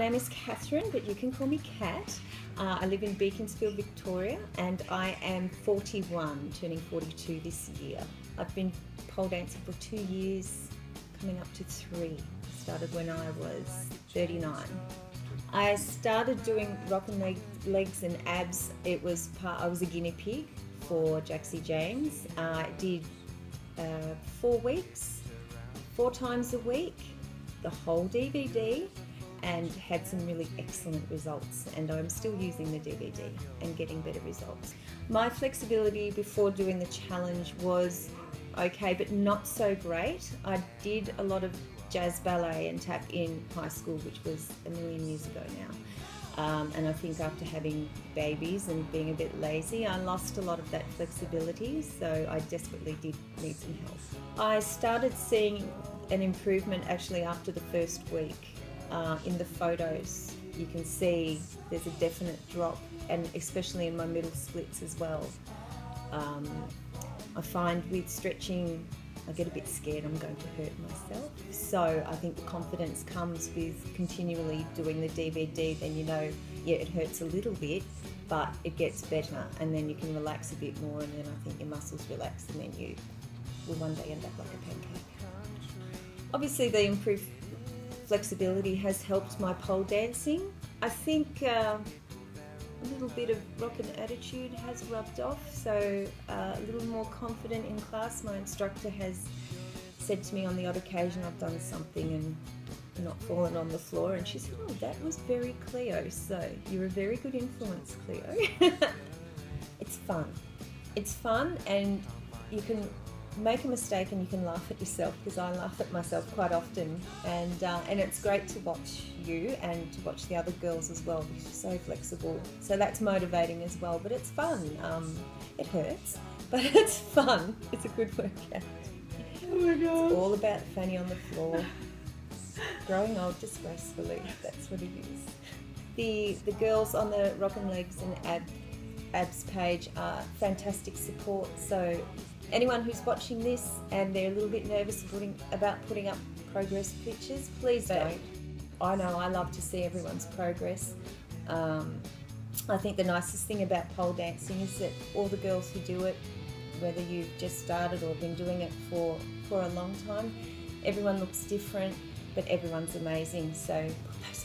name is Catherine, but you can call me Kat. Uh, I live in Beaconsfield, Victoria, and I am 41, turning 42 this year. I've been pole dancing for two years, coming up to three. Started when I was 39. I started doing rock and leg, legs and abs. It was part. I was a guinea pig for Jaxie James. Uh, I did uh, four weeks, four times a week, the whole DVD, and had some really excellent results. And I'm still using the DVD and getting better results. My flexibility before doing the challenge was okay, but not so great. I did a lot of jazz ballet and tap in high school, which was a million years ago now. Um, and I think after having babies and being a bit lazy, I lost a lot of that flexibility, so I desperately did need some help. I started seeing an improvement actually after the first week. Uh, in the photos, you can see there's a definite drop, and especially in my middle splits as well. Um, I find with stretching I get a bit scared I'm going to hurt myself. So I think the confidence comes with continually doing the DVD, then you know, yeah, it hurts a little bit, but it gets better, and then you can relax a bit more, and then I think your muscles relax, and then you will one day end up like a pancake. Obviously, the improved flexibility has helped my pole dancing. I think. Uh, a little bit of rockin' attitude has rubbed off, so uh, a little more confident in class. My instructor has said to me on the odd occasion I've done something and not fallen on the floor, and she said, "Oh, that was very Cleo. So you're a very good influence, Cleo." it's fun. It's fun, and you can make a mistake and you can laugh at yourself because I laugh at myself quite often, and uh, and it's great to watch you and to watch the other girls as well because you're so flexible. So that's motivating as well, but it's fun. Um, it hurts, but it's fun. It's a good workout. Oh my god! It's all about fanny on the floor, growing old disgracefully. That's what it is. The the girls on the Rockin' Legs and Ab, Abs page are fantastic support. So anyone who's watching this and they're a little bit nervous putting, about putting up progress pictures, please don't. I know I love to see everyone's progress. Um, I think the nicest thing about pole dancing is that all the girls who do it, whether you've just started or been doing it for, for a long time, everyone looks different, but everyone's amazing. So put those